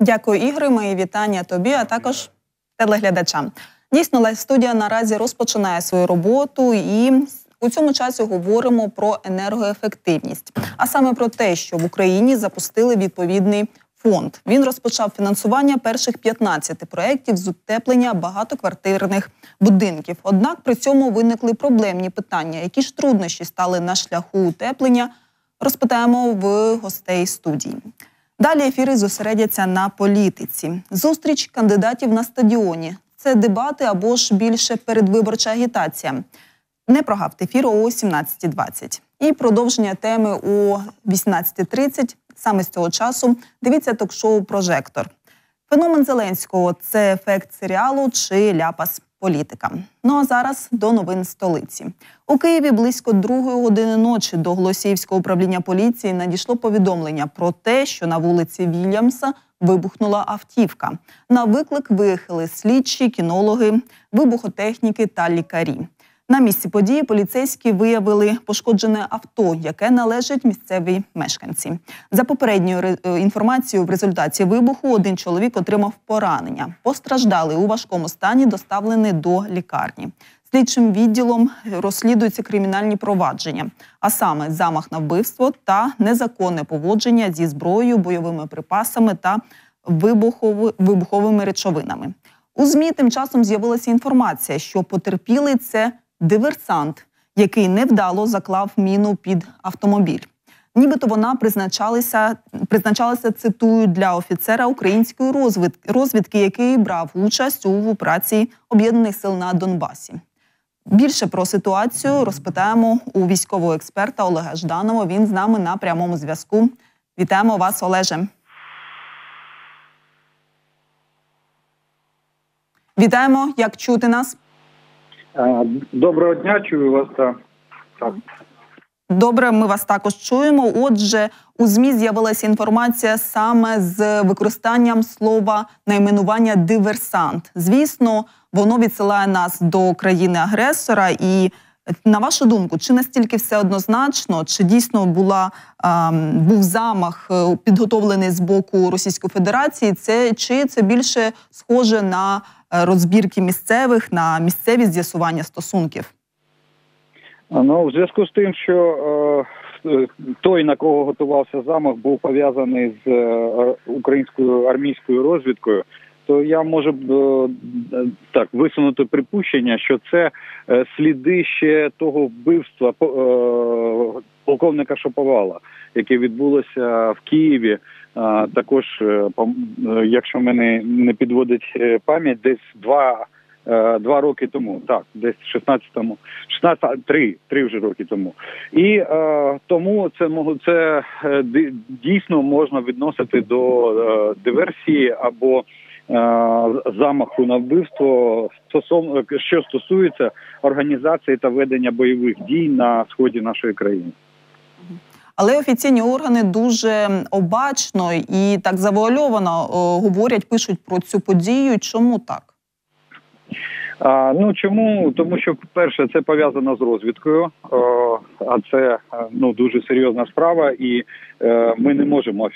Дякую, Ігоре. Мої вітання тобі, а також телеглядачам. Дійсно, live студія наразі розпочинає свою роботу, і у цьому часі говоримо про енергоефективність, а саме про те, що в Україні запустили відповідний фонд. Він розпочав фінансування перших 15 проєктів з утеплення багатоквартирних будинків. Однак при цьому виникли проблемні питання, які ж труднощі стали на шляху утеплення. Розпитаємо в гостей студії. Далі ефіри зосередяться на політиці. Зустріч кандидатів на стадіоні. Це дебати або ж більше передвиборча агітація. Не прогавте ефір о 17.20. І продовження теми о 18.30. Саме з цього часу дивіться ток-шоу Прожектор. Феномен Зеленського це ефект серіалу чи ляпас політика. Ну а зараз до новин столиці у Києві близько другої години ночі до Голосіївського управління поліції надійшло повідомлення про те, що на вулиці Вільямса вибухнула автівка. На виклик виїхали слідчі, кінологи, вибухотехніки та лікарі. На місці події поліцейські виявили пошкоджене авто, яке належить місцевій мешканці. За попередньою е, інформацією, в результаті вибуху один чоловік отримав поранення. Постраждали у важкому стані, доставлені до лікарні. Слідчим відділом розслідуються кримінальні провадження, а саме замах на вбивство та незаконне поводження зі зброєю, бойовими припасами та вибуховими речовинами. У змі тим часом з'явилася інформація, що потерпілий це диверсант, який невдало заклав міну під автомобіль. Нібито вона призначалася, призначалася цитую для офіцера української розвідки, розвідки, який брав участь у операції об'єднаних сил на Донбасі. Більше про ситуацію розпитаємо у військового експерта Олега Жданова. Він з нами на прямому зв'язку. Вітаємо вас, Олеже. Вітаємо, як чути нас. Доброго дня, чую вас. Так. Добре, ми вас також чуємо. Отже, у змі з'явилася інформація саме з використанням слова найменування диверсант. Звісно, воно відсилає нас до країни-агресора. І на вашу думку, чи настільки все однозначно, чи дійсно була був замах е, підготовлений з боку Російської Федерації? Це чи це більше схоже на розбірки місцевих на місцеві з'ясування стосунків? Ну, в зв'язку з тим, що е, той, на кого готувався замах, був пов'язаний з е, українською армійською розвідкою, то я можу е, так висунути припущення, що це е, сліди ще того вбивства е, полковника Шоповала, яке відбулося в Києві. Також, якщо мене не підводить пам'ять, десь два. Два роки тому, так, десь 16-му, 16, три, три вже роки тому, і е, тому це це дійсно можна відносити до е, диверсії або Е, замаху на вбивство стосовно що стосується організації та ведення бойових дій на сході нашої країни. Але офіційні органи дуже обачно і так завуальовано говорять, пишуть про цю подію. Чому так? А, Ну чому? Тому що перше це пов'язано з розвідкою, а це ну дуже серйозна справа, і е, ми не можемо